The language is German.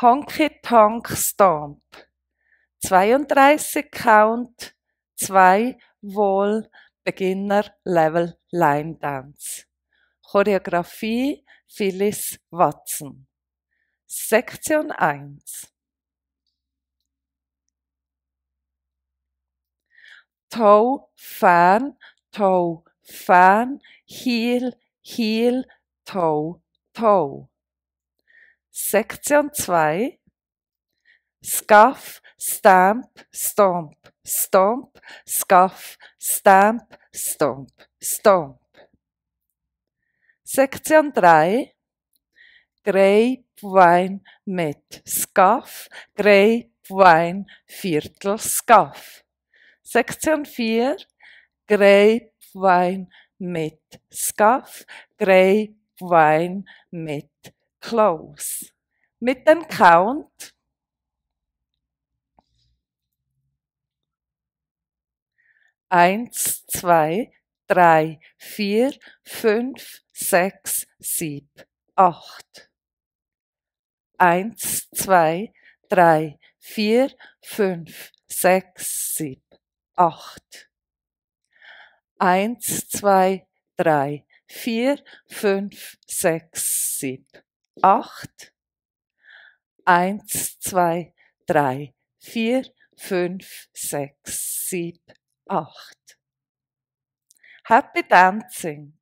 Honky Tonk Stomp. 32 Count, 2 Wohl, Beginner Level Line Dance. Choreografie Phyllis Watson. Sektion 1. Toe, Fan, Toe, Fan, Heel, Heel, Toe, Toe. Sektion 2. Scuff, Stamp, Stomp, Stomp, Scuff, Stamp, Stomp, Stomp. Sektion 3. Grapevine mit Scuff, Grapevine Viertel Scuff. Sektion 4. Grapevine mit Scuff, Grapevine mit Close. Mit dem Count eins, zwei, drei, vier, fünf, sechs, sieben, acht. Eins, zwei, drei, vier, fünf, sechs, sieben, acht. Eins, zwei, drei, vier, fünf, sechs, sieben, acht. Eins, zwei, drei, vier, fünf, sechs, sieben, acht. Happy dancing!